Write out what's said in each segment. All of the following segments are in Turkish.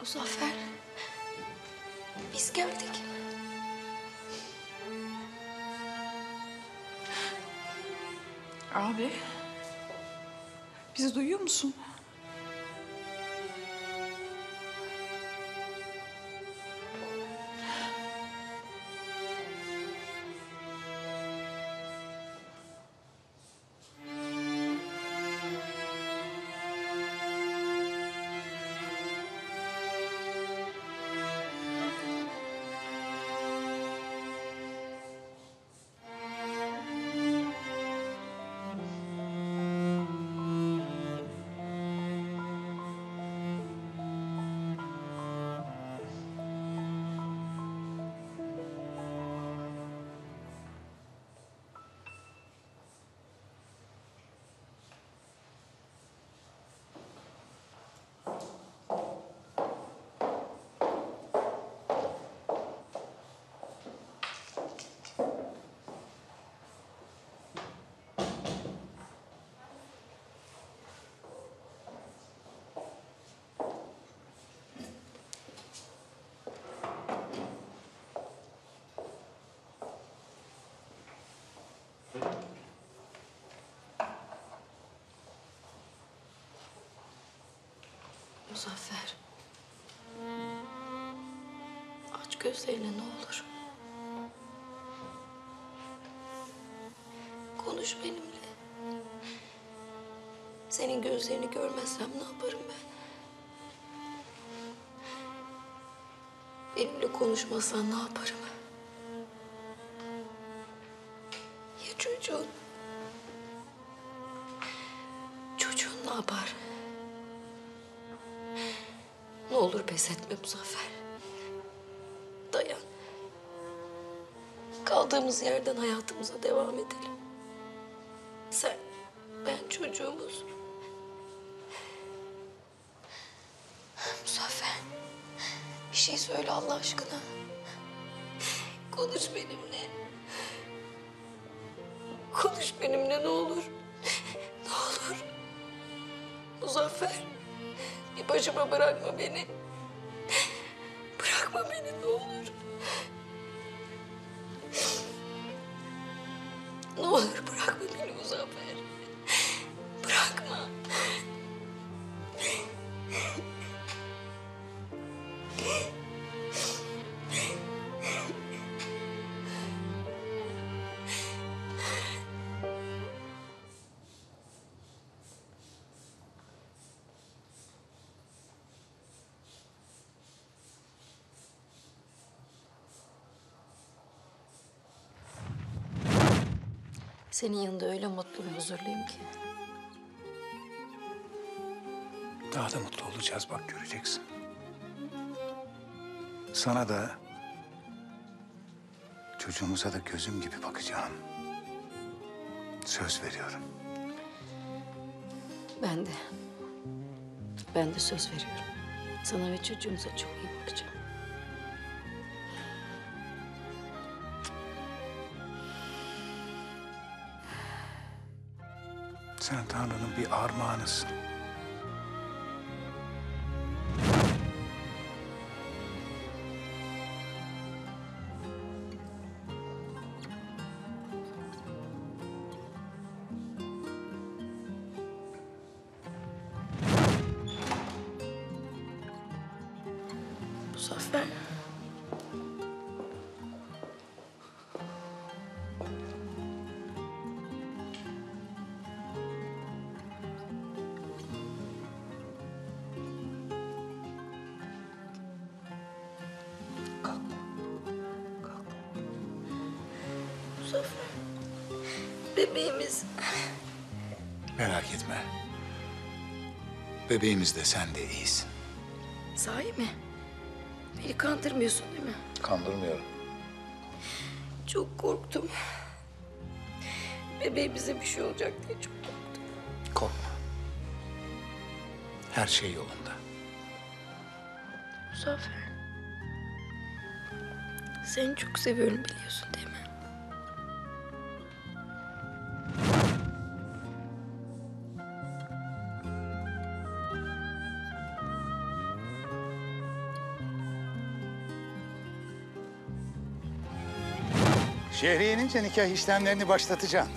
Muzaffer. Biz geldik. Abi. Bizi duyuyor musun? Muzaffer. Aç gözlerini ne olur. Konuş benimle. Senin gözlerini görmezsem ne yaparım ben? Benimle konuşmasan ne yaparım? Ya çocuğun? Çocuğun ne yapar? Olur pes etme Muzaffer. Dayan. Kaldığımız yerden hayatımıza devam edelim. Sen, ben çocuğumuz. Muzaffer, bir şey söyle Allah aşkına. Konuş benimle. Konuş benimle ne olur. Ne olur. Muzaffer. Başıma bırakma beni. Bırakma beni ne olur. Ne olur bırakma beni Muzaffer. Senin yanında öyle mutlu ve huzurluyum ki. Daha da mutlu olacağız bak göreceksin. Sana da çocuğumuza da gözüm gibi bakacağım. Söz veriyorum. Ben de. Ben de söz veriyorum. Sana ve çocuğumuza çok iyi bakacağım. Sen Tanrı'nın bir armağanısın. Muzaffer. Muzaffer. Bebeğimiz. Merak etme. Bebeğimiz de sen de iyisin. Sahi mi? Beni kandırmıyorsun değil mi? Kandırmıyorum. Çok korktum. Bebeğimize bir şey olacak diye çok korktum. Korkma. Her şey yolunda. Muzaffer. Seni çok seviyorum biliyorsun değil mi? Şehriye inince nikah işlemlerini başlatacaksın.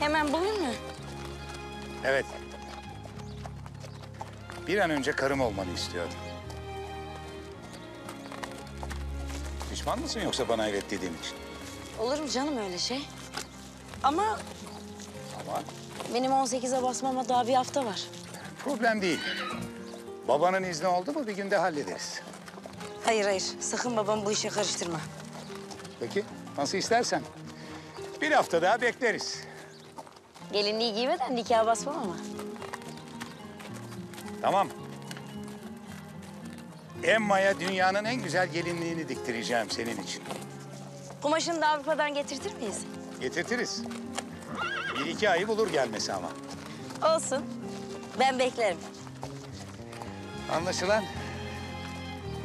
Hemen bugün mü? Evet. Bir an önce karım olmanı istiyordum. Pişman mısın yoksa bana evet dediğin için? Olur mu canım öyle şey? Ama Ama benim 18'e basmama daha bir hafta var. problem değil. Babanın izni oldu mu bir günde hallederiz. Hayır hayır sakın babam bu işe karıştırma. Peki nasıl istersen. Bir hafta daha bekleriz. Gelinliği giymeden nikaha basmam ama. Tamam. Emma'ya dünyanın en güzel gelinliğini diktireceğim senin için. Kumaşını da Avrupa'dan getirtir miyiz? Getirtiriz. Bir iki ayı bulur gelmesi ama. Olsun. Ben beklerim. Anlaşılan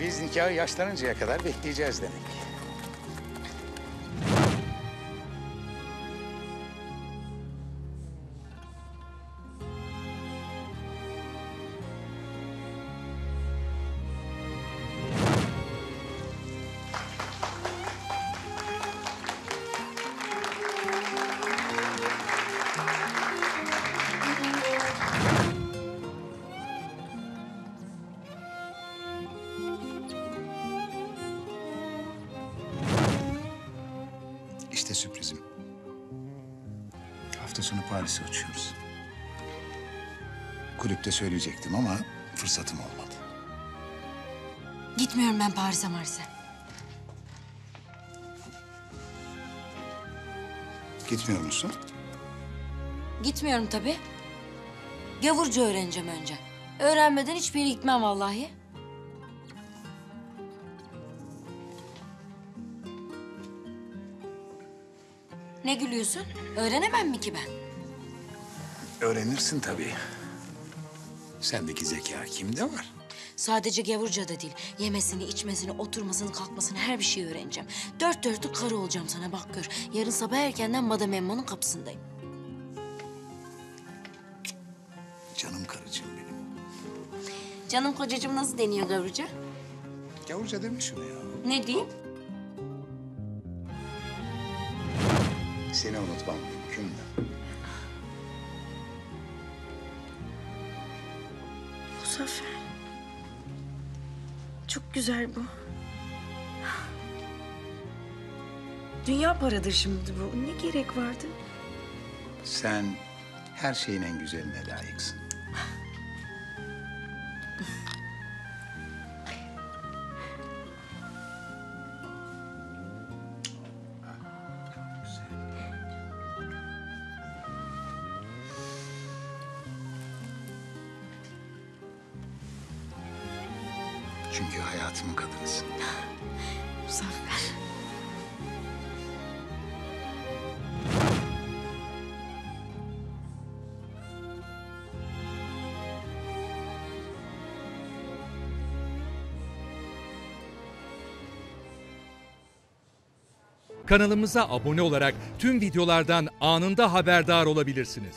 biz nikahı yaşlanıncaya kadar bekleyeceğiz demek. İşte sürprizim. Hafta sonu Paris'e uçuyoruz. Kulüpte söyleyecektim ama fırsatım olmadı. Gitmiyorum ben Paris'e Mars'e. Gitmiyor musun? Gitmiyorum tabii. Gavurca öğreneceğim önce. Öğrenmeden hiçbir yere gitmem vallahi. Ne gülüyorsun? Öğrenemem mi ki ben? Öğrenirsin tabii. Sendeki zeka kimde var? Sadece gavurca da değil. Yemesini, içmesini, oturmasını, kalkmasını her bir şeyi öğreneceğim. Dört dörtlük karı olacağım sana bak gör. Yarın sabah erkenden Madame Emma'nın kapısındayım. Canım karıcığım benim. Canım kocacığım nasıl deniyor gavurca? Gavurca deme şunu ya. Ne diyeyim? Seni unutmam mümkün mü? Muzaffer. Çok güzel bu. Dünya paradır şimdi bu. Ne gerek vardı? Sen her şeyin en güzeline layıksın. Çünkü hayatımın kadınısın. Muzaffer. Kanalımıza abone olarak tüm videolardan anında haberdar olabilirsiniz.